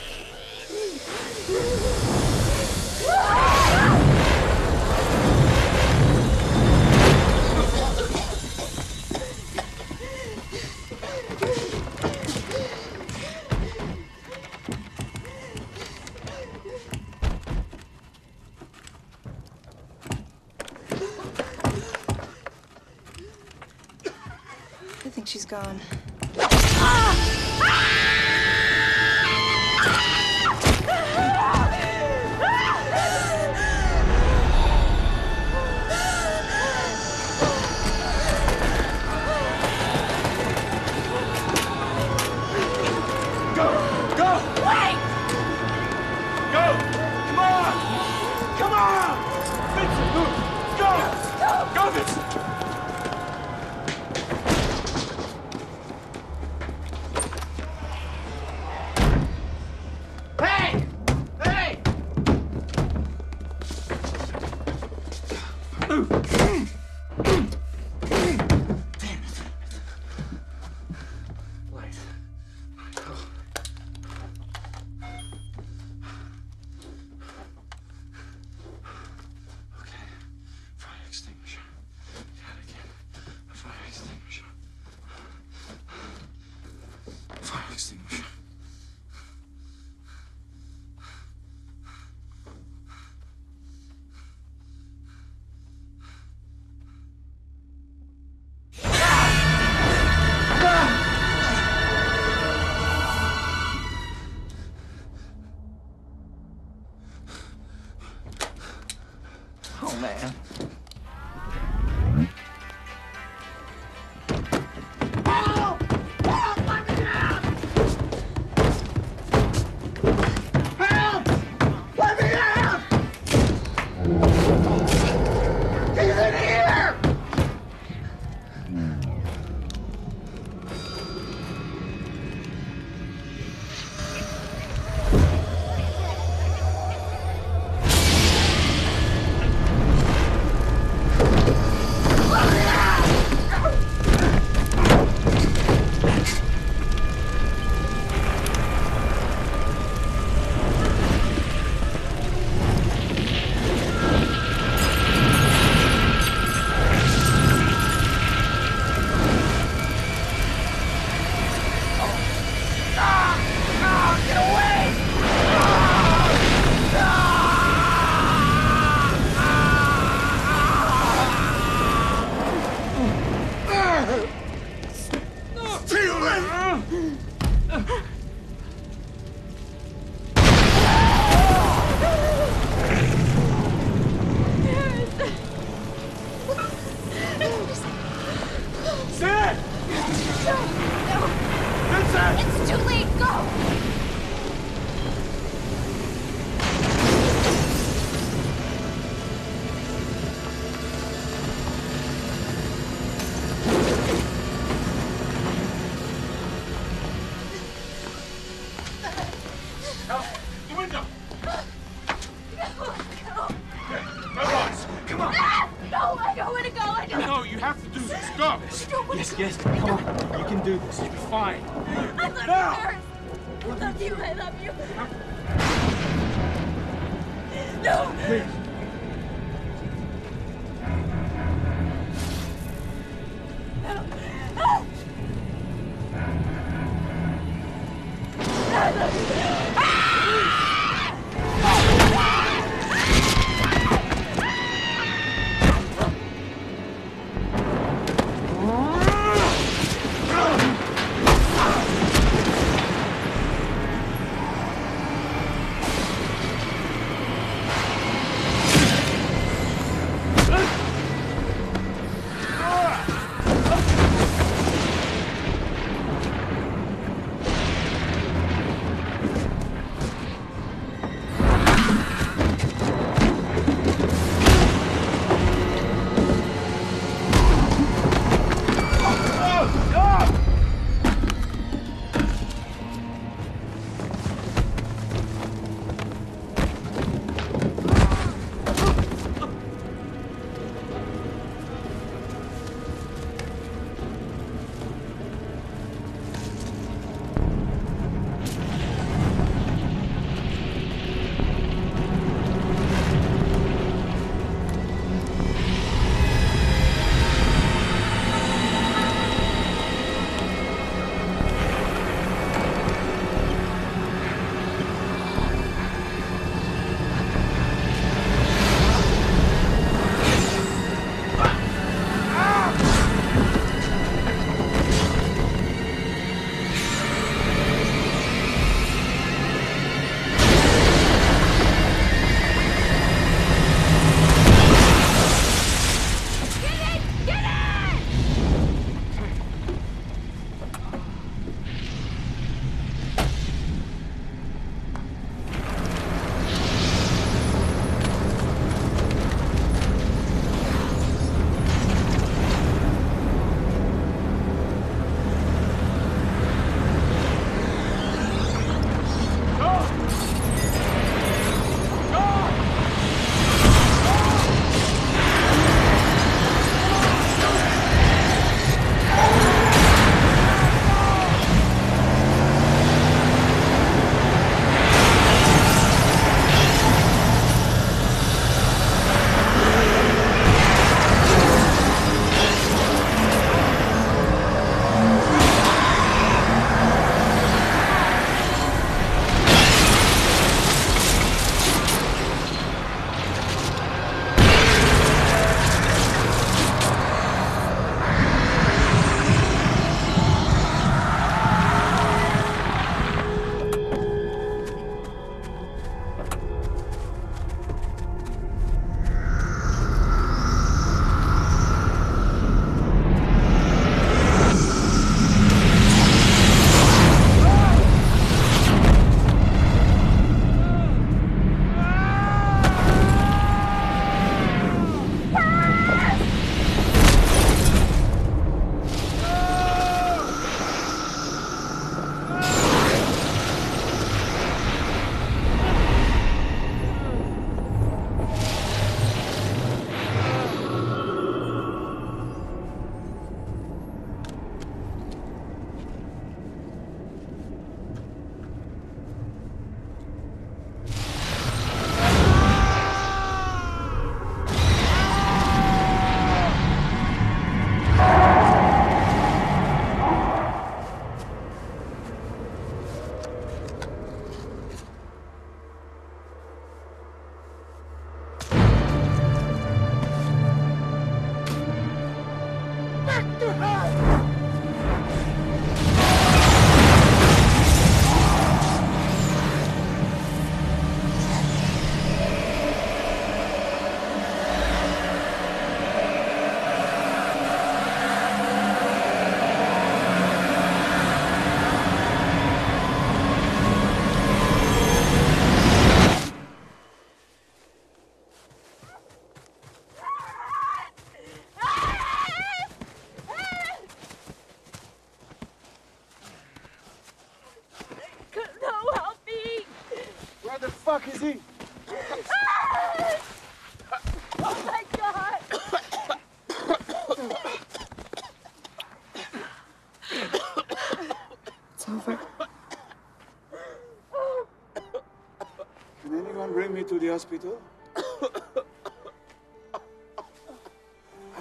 The hospital? I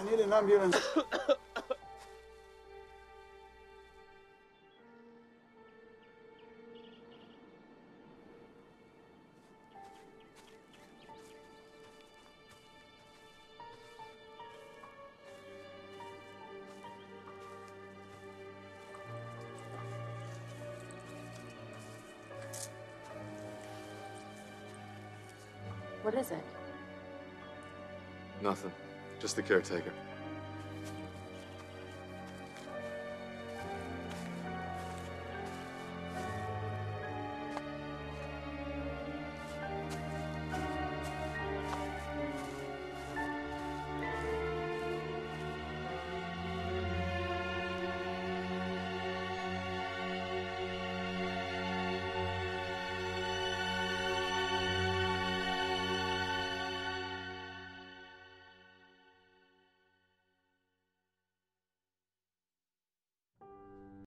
need an ambulance. Is it? Nothing. Just the caretaker.